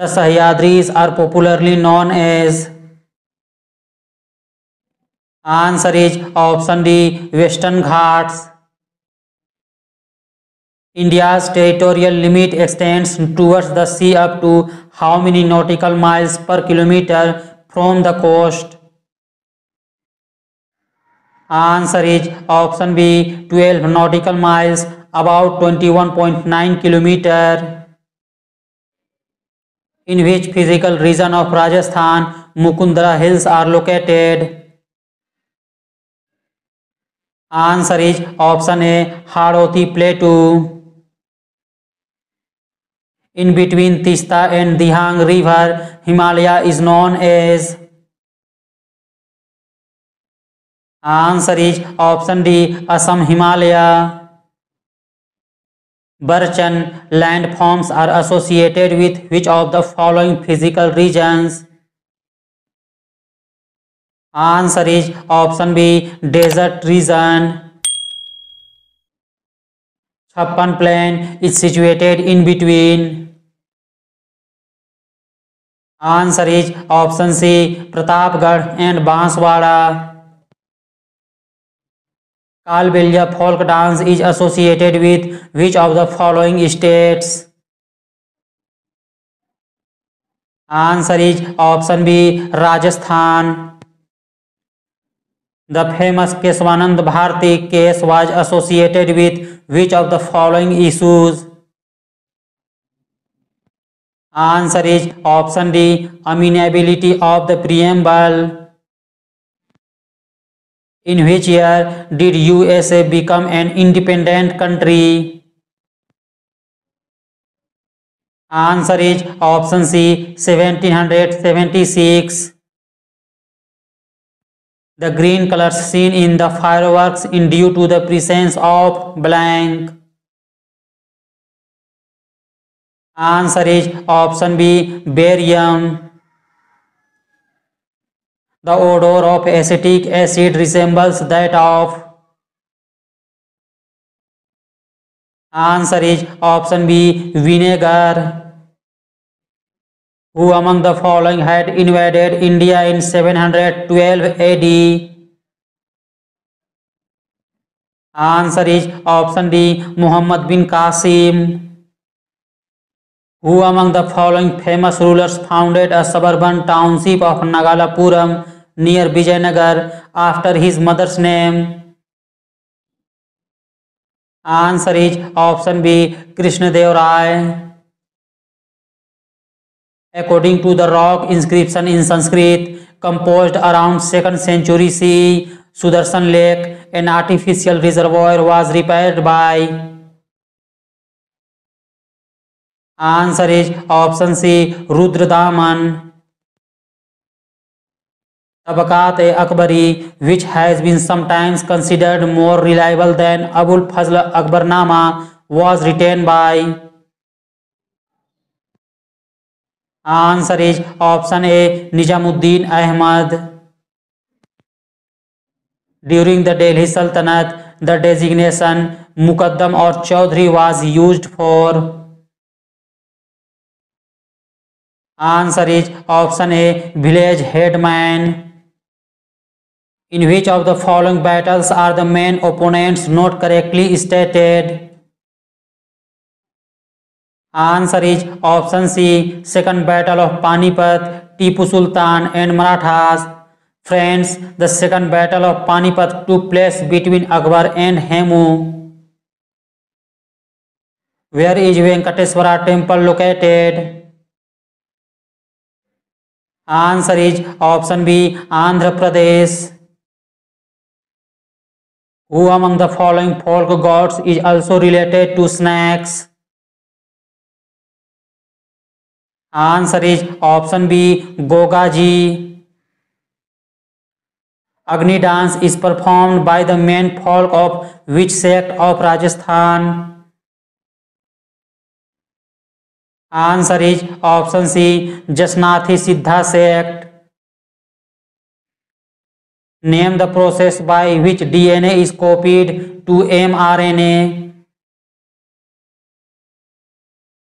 The Sahyadris are popularly known as. Answer is option D, Western Ghats. India's territorial limit extends towards the sea up to how many nautical miles per kilometer from the coast? Answer is option B, 12 nautical miles, about 21.9 kilometer. in which physical region of Rajasthan Mukundra Hills are located? Answer is option A Hadoti Plateau. In between Tista and Dihang River, Himalaya is known as Answer is option D Assam Himalaya. Burchen landforms are associated with which of the following physical regions? Answer is option B desert region. Chhappan plain is situated in between. Answer is option C Pratapgarh and Banswara. Talbeliya folk dance is associated with which of the following states? Answer is option B, Rajasthan. The famous Keshwanand Bharti case was associated with which of the following issues? Answer is option D, amenability of the preamble. In which year did USA become an independent country? Answer is option C 1776. The green color seen in the fireworks in due to the presence of blank. Answer is option B barium. The odour of acetic acid resembles that of answer is option B vinegar who among the following had invaded india in 712 ad answer is option d muhammad bin qasim Who among the following famous rulers founded a suburban township of Nagalapuram near Vijayanagar after his mother's name? Answer is option B Krishna Dev Rai. According to the rock inscription in Sanskrit composed around 2nd century CE, Sudarshan Lake, an artificial reservoir was repaired by Answer is option C, Rudradaman. Tabaqat-e Akbari, which has been sometimes considered more reliable than Abul Fazl Akbarnama, was written by. Answer is option A, Nizamuddin Ahmad. During the Delhi Sultanate, the designation Muqaddam or Chaudhry was used for. Answer is option A, village headman. In which of the following battles are the main opponents not correctly stated? Answer is option C, Second Battle of Panipat, Tipu Sultan and Marathas. Friends, the Second Battle of Panipat took place between Akbar and Hemu. Where is Venkateswara temple located? Answer is option B Andhra Pradesh who among the following folk gods is also related to snakes answer is option B Goga ji Agni dance is performed by the men folk of which sect of Rajasthan Answer is option C, Jasnathi Siddha sect. Name the process by which DNA is copied to mRNA.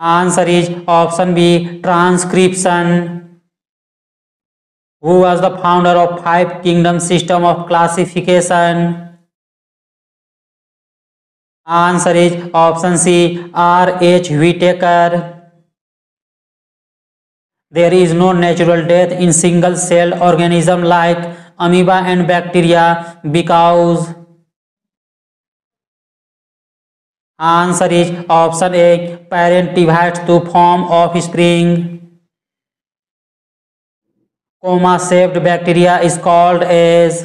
Answer is option B, transcription. Who was the founder of Five Kingdom system of classification? Answer is option C, R. H. Whittaker. There is no natural death in single cell organism like amoeba and bacteria because answer is option A parent divides to form offspring comma shaped bacteria is called as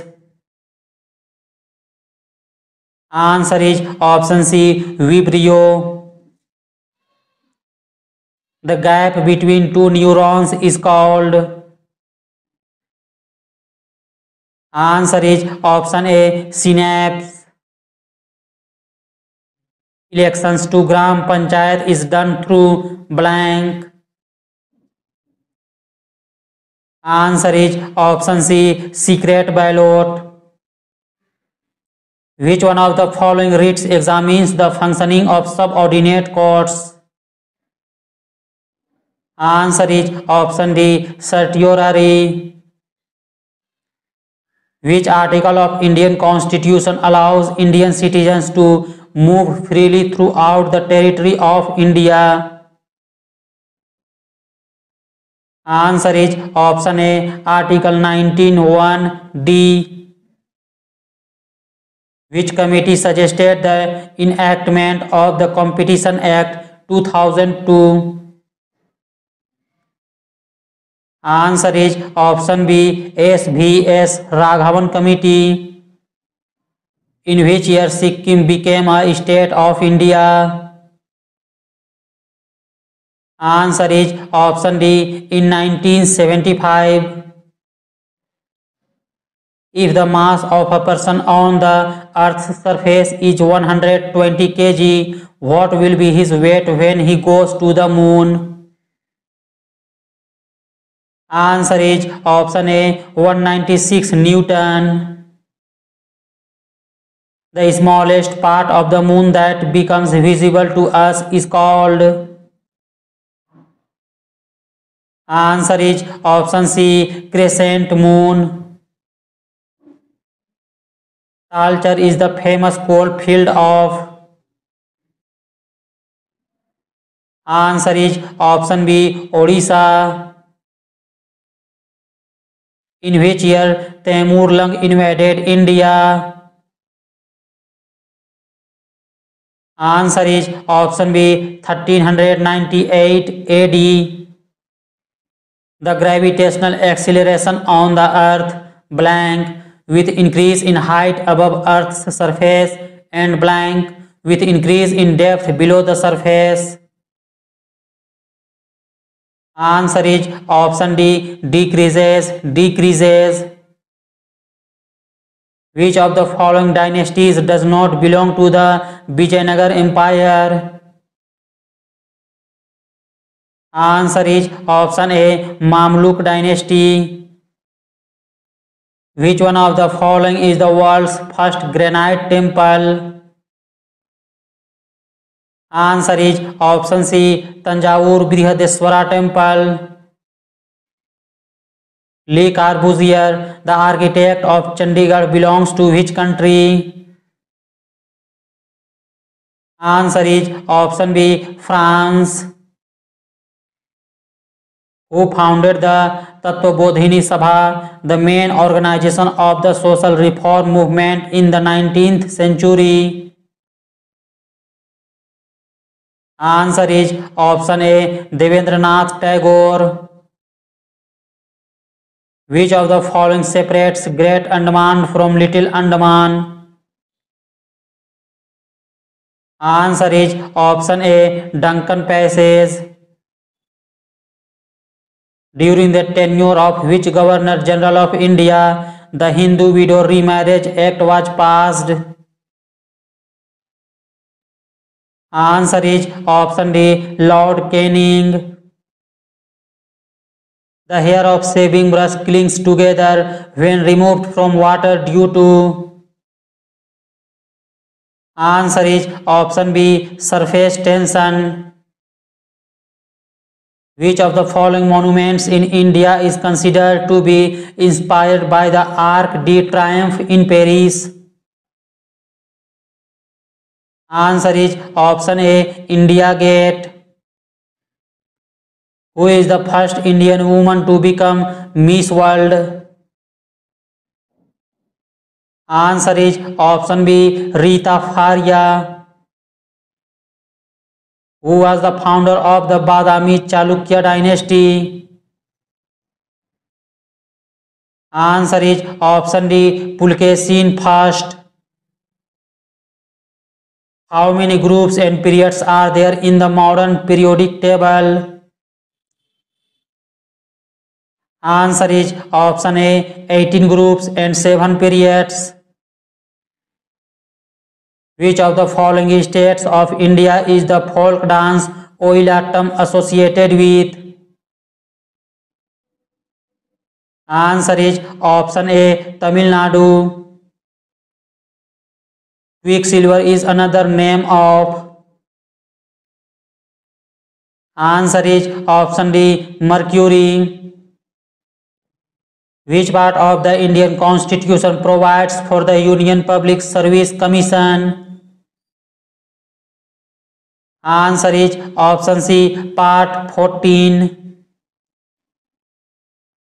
answer is option C vibrio the gap between two neurons is called answer is option a synapse elections to gram panchayat is done through blank answer is option c secret ballot which one of the following reads examines the functioning of subordinate courts Answer is option D, certiorari. Which article of Indian Constitution allows Indian citizens to move freely throughout the territory of India? Answer is option A, Article 19(1)(d). Which committee suggested the enactment of the Competition Act 2002? Answer is option B, SVS Raghavan Committee. In which year Sikkim became a state of India? Answer is option D, in 1975. If the mass of a person on the Earth's surface is 120 kg, what will be his weight when he goes to the moon? Answer is option A, 196 Newton. The smallest part of the moon that becomes visible to us is called. Answer is option C, crescent moon. Talcher is the famous coal field of. Answer is option B, Odisha. In which year Temurlung invaded India? Answer is option B, 1398 AD. The gravitational acceleration on the Earth blank with increase in height above Earth's surface and blank with increase in depth below the surface. Answer is option D, decreases. Which of the following dynasties does not belong to the Vijayanagar Empire? Answer is option A, Mamluk dynasty. Which one of the following is the world's first granite temple? Answer is option C Thanjavur Brihadeeswara temple Le Corbusier the architect of Chandigarh belongs to which country answer is option B France who founded the Tattvabodhini Sabha the main organisation of the social reform movement in the nineteen century Answer is option A, Devendranath Tagore. Which of the following separates Great Andaman from Little Andaman? Answer is option A, Duncan Passage. During the tenure of which Governor General of India, the Hindu Widow Remarriage Act was passed? Answer is option D. Lord Canning. The hair of shaving brush clings together when removed from water due to. Answer is option B. Surface tension. Which of the following monuments in India is considered to be inspired by the Arc de Triomphe in Paris? Answer is option A, India Gate. Who is the first Indian woman to become Miss World? Answer is option B, Rita Faria. Who was the founder of the Badami Chalukya dynasty? Answer is option D, Pulkesin I. How many groups and periods are there in the modern periodic table? Answer is option A 18 groups and 7 periods. Which of the following states of India is the folk dance atom associated with? Answer is option A Tamil Nadu. Quicksilver is another name of Answer is option D mercury. Which part of the Indian constitution provides for the Union Public Service Commission? Answer is option C part 14.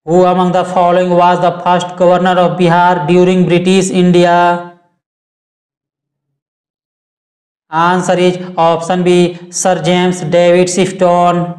Who among the following was the first governor of Bihar during British India? Answer is option B, Sir James David Sifton.